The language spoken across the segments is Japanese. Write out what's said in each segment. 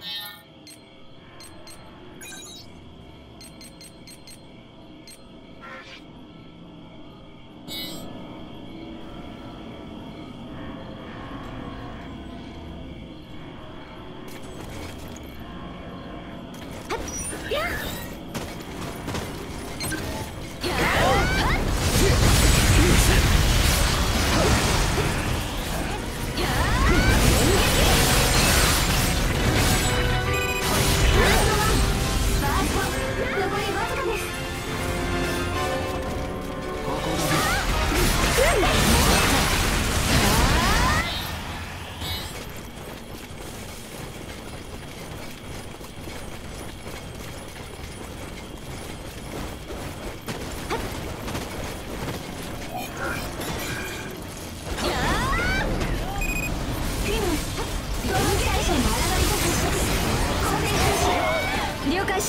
now.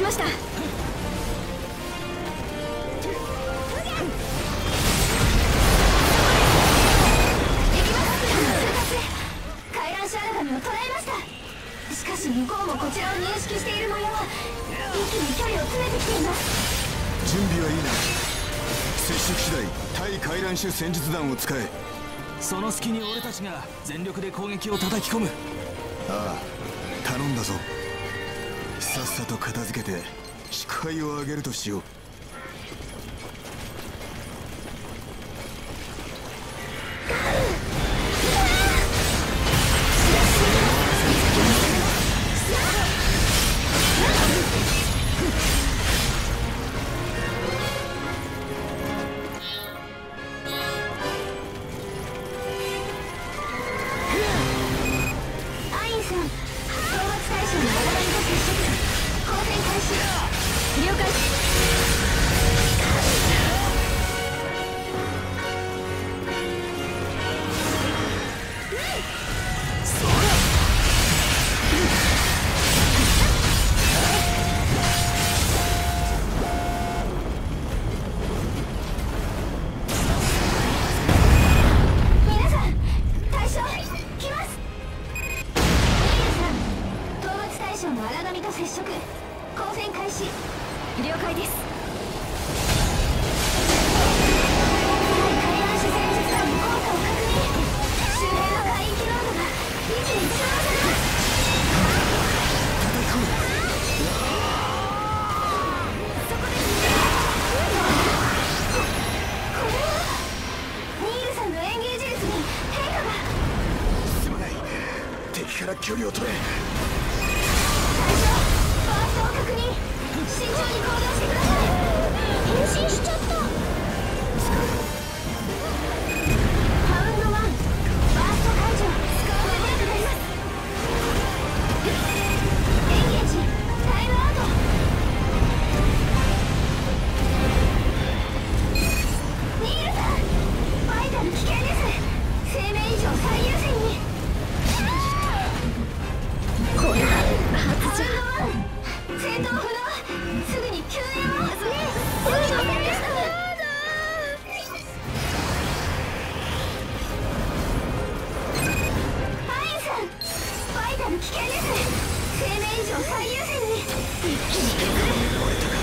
しました。しかし向こうもこちらを認識している模様一気に距離を詰めてきています。準備はいいな。接触次第。対回覧車戦術団を使え。その隙に俺たちが全力で攻撃を叩き込む。ああ頼んだぞ。さっさと片付けて機械をあげるとしよう。距離を取れ。隊長バースト確認。慎重に行動してください。生命以上最優先に一気に削る。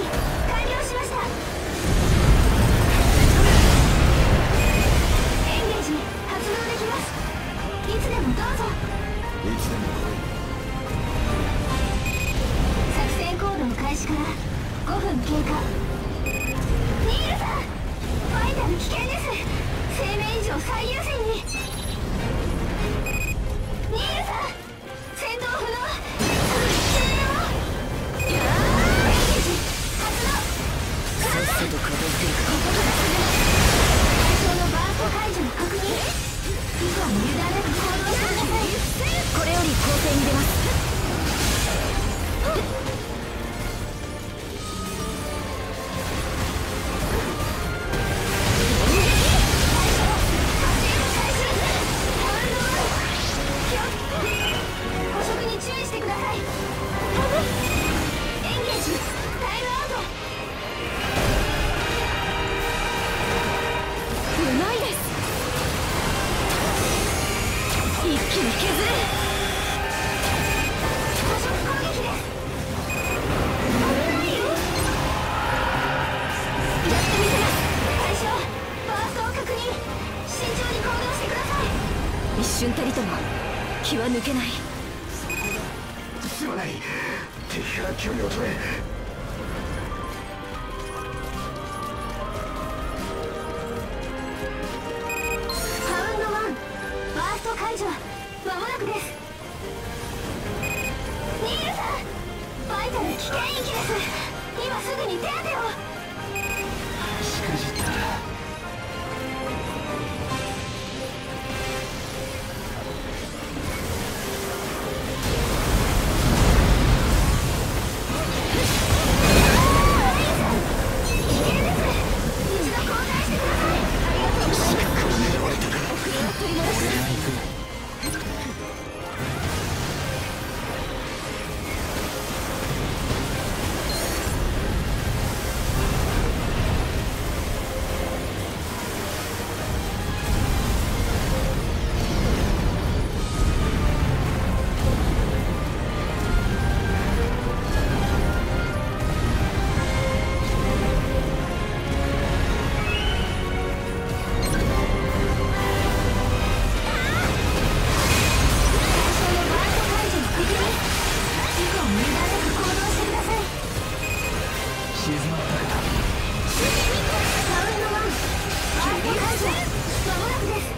完了しました。エンゲージ発動できます。いつでもどうぞ。いつでも来い。作戦行動開始から5分経過。一瞬たりとも気は抜けない。すまない。敵から距離を取れ。まもなくです。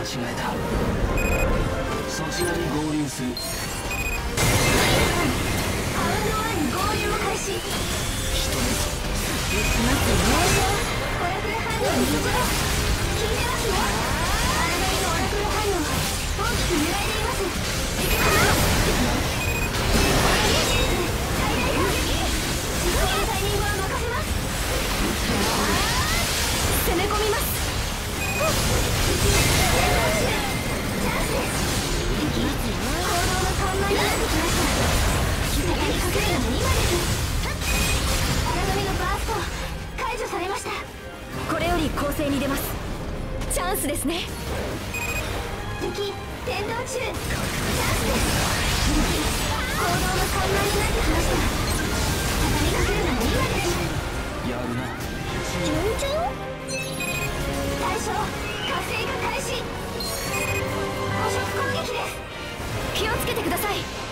間違えた。そちらに合流する。カウントワンに合流を開始。行きますよオラクル反応に一度聞いてます。よあなたのオラクル反応大きく揺らいでいます。行くか最大攻撃実行のタイミングは任せます攻め込みます。これより攻勢に出ます。チャンスですね。敵転倒中。チャンスです。敵行動の緩慢になってきました。畳みかけるのも今です。やるな。順調？象活性化開始捕食攻撃です気をつけてください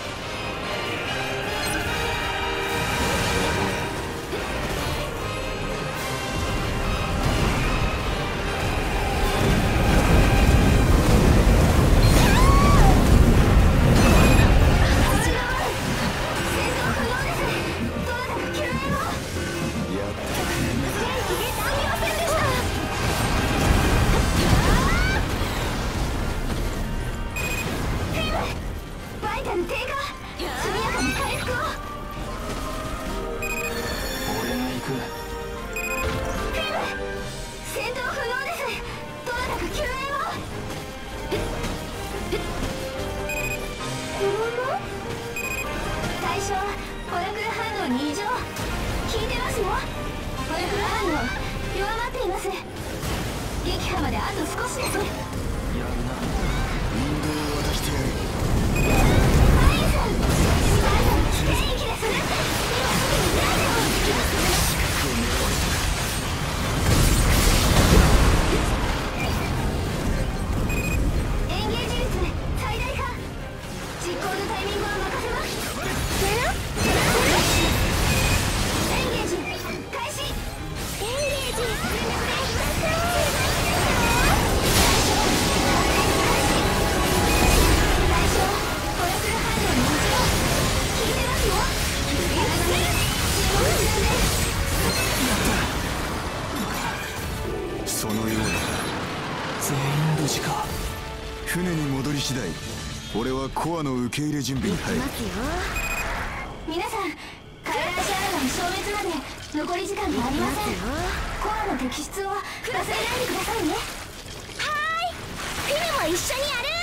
まであと少しです。コアの受け入れ準備に入る。ますよ。皆さんカエラーシアラガン消滅まで残り時間がありません。コアの摘出を忘れないでくださいね。はーい。フィルも一緒にやる